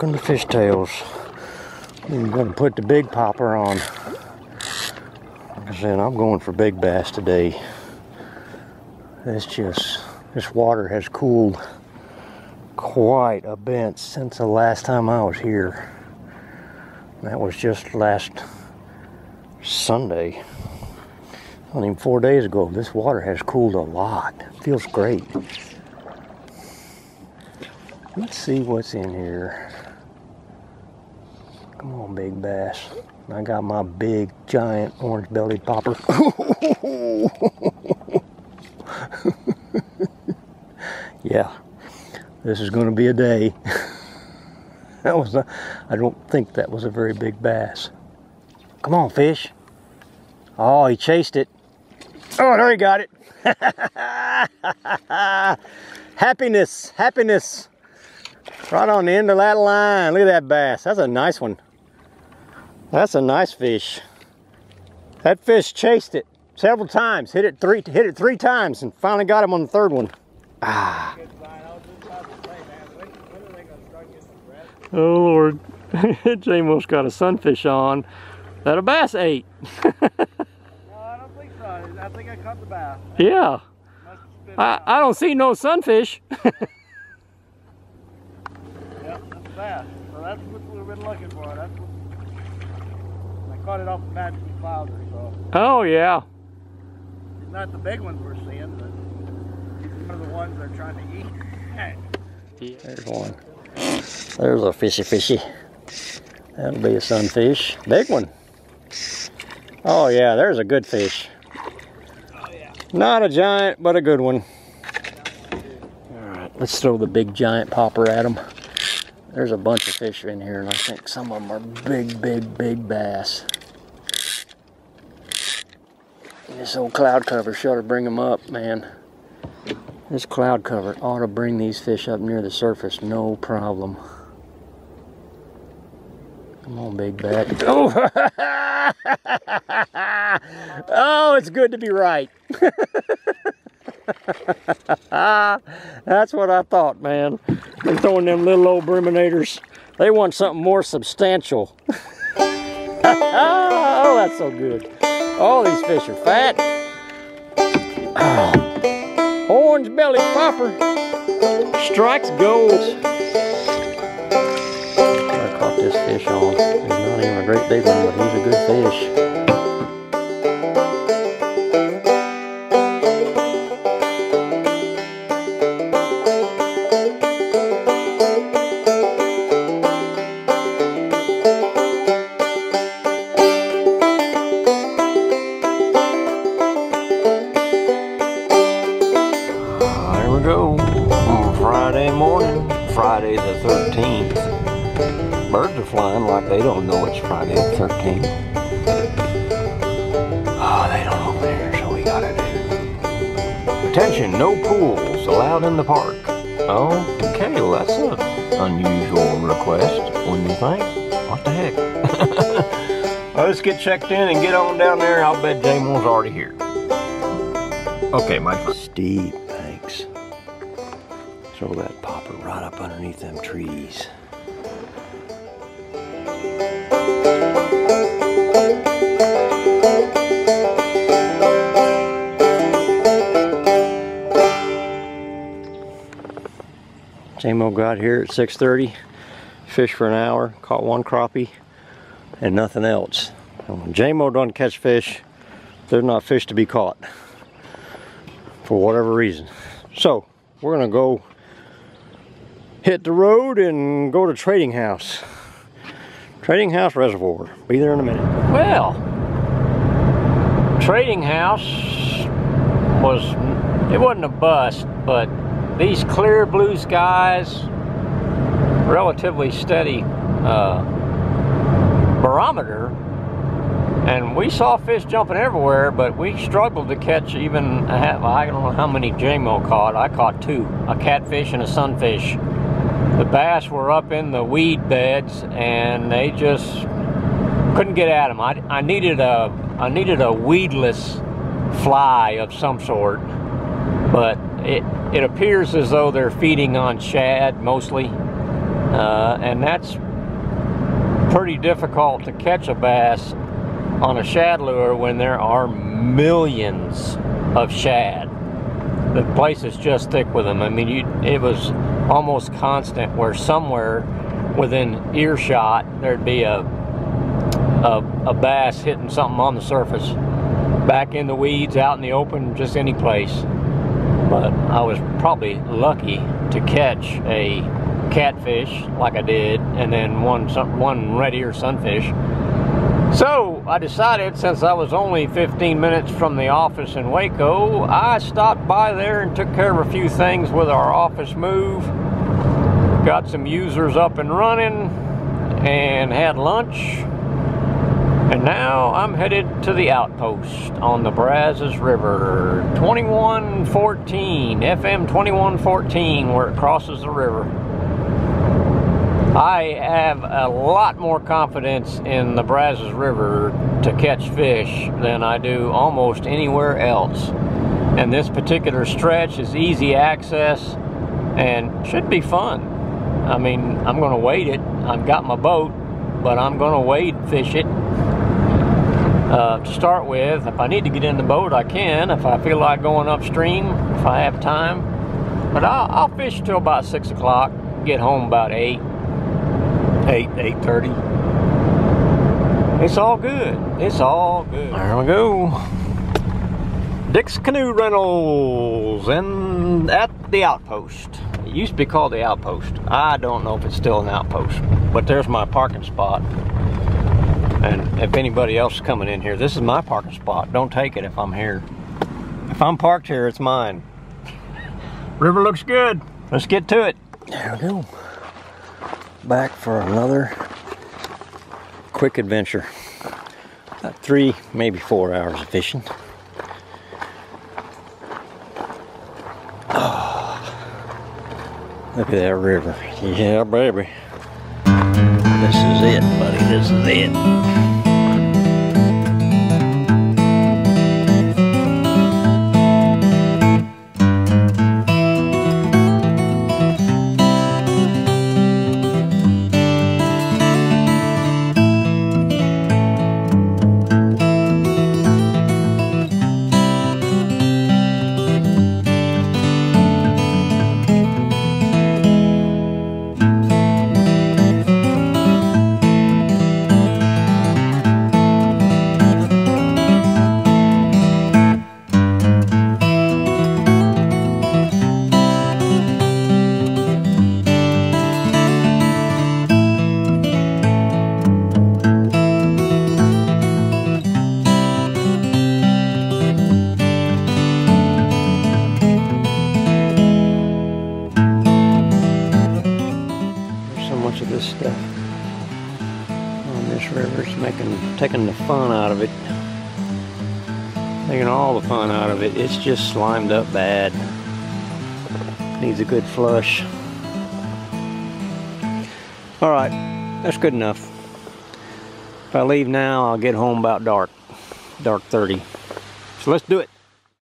Welcome to FishTales. I'm to put the big popper on. Like I said, I'm going for big bass today. It's just, this water has cooled quite a bit since the last time I was here. That was just last Sunday. I mean, four days ago. This water has cooled a lot. feels great. Let's see what's in here. Come on, big bass. I got my big, giant, orange-bellied popper. yeah, this is going to be a day. that was a, I don't think that was a very big bass. Come on, fish. Oh, he chased it. Oh, there he got it. happiness, happiness. Right on the end of that line. Look at that bass. That's a nice one. That's a nice fish. That fish chased it several times. Hit it three hit it three times and finally got him on the third one. Ah. Oh Lord. Jamo's got a sunfish on that a bass ate. no, I don't think so. I think I caught the bass. Yeah. I, I don't see no sunfish. bass. So that's what we've been looking for. That's what I caught it off the magic flounder. So. Oh yeah. Not the big ones we're seeing, but one of the ones they're trying to eat. There's one. There's a fishy fishy. That'll be a sunfish. Big one. Oh yeah, there's a good fish. Oh yeah. Not a giant, but a good one. All right, let's throw the big giant popper at him. There's a bunch of fish in here, and I think some of them are big, big, big bass. This old cloud cover should to bring them up, man. This cloud cover ought to bring these fish up near the surface, no problem. Come on, big bag. Oh, oh it's good to be right. That's what I thought, man. They're throwing them little old briminators. They want something more substantial. oh, that's so good. All these fish are fat. Oh. Orange belly popper strikes gold. I caught this fish on. He's not even a great big one, but he's a good fish. Friday the 13th. Birds are flying like they don't know it's Friday the 13th. Oh, ah, they don't know there, so we gotta do. Attention, no pools allowed in the park. Okay, well that's an unusual request, wouldn't you think? What the heck? well, let's get checked in and get on down there. I'll bet Jamon's already here. Okay, my banks. Throw that popper right up underneath them trees. Jamo got here at 6.30, fished for an hour, caught one crappie, and nothing else. And when Jamo doesn't catch fish, there's not fish to be caught, for whatever reason. So, we're gonna go hit the road and go to Trading House. Trading House Reservoir. Be there in a minute. Well, Trading House was, it wasn't a bust, but these clear blue skies, relatively steady uh, barometer, and we saw fish jumping everywhere, but we struggled to catch even, I don't know how many Jamo caught. I caught two, a catfish and a sunfish the bass were up in the weed beds and they just couldn't get at them. I, I needed a I needed a weedless fly of some sort, but it it appears as though they're feeding on shad mostly, uh, and that's pretty difficult to catch a bass on a shad lure when there are millions of shad. The place is just thick with them. I mean, you, it was almost constant where somewhere within earshot there'd be a, a, a bass hitting something on the surface. Back in the weeds, out in the open, just any place. But I was probably lucky to catch a catfish like I did, and then one one red ear sunfish. So I decided since I was only 15 minutes from the office in Waco, I stopped by there and took care of a few things with our office move. Got some users up and running and had lunch. And now I'm headed to the outpost on the Brazos River, 2114, FM 2114, where it crosses the river. I have a lot more confidence in the Brazos River to catch fish than I do almost anywhere else. And this particular stretch is easy access and should be fun. I mean, I'm going to wade it. I've got my boat, but I'm going to wade fish it. Uh, to start with, if I need to get in the boat, I can. If I feel like going upstream, if I have time. But I'll, I'll fish till about 6 o'clock, get home about 8 8, 8.30. It's all good. It's all good. There we go. Dick's Canoe Rentals and at the outpost. It used to be called the outpost. I don't know if it's still an outpost, but there's my parking spot. And if anybody else is coming in here, this is my parking spot. Don't take it if I'm here. If I'm parked here, it's mine. River looks good. Let's get to it. There we go back for another quick adventure. About three, maybe four hours of fishing. Oh, look at that river. Yeah, baby. This is it, buddy. This is it. Oh, taking the fun out of it. Taking all the fun out of it. It's just slimed up bad. Needs a good flush. Alright, that's good enough. If I leave now, I'll get home about dark. Dark 30. So let's do it.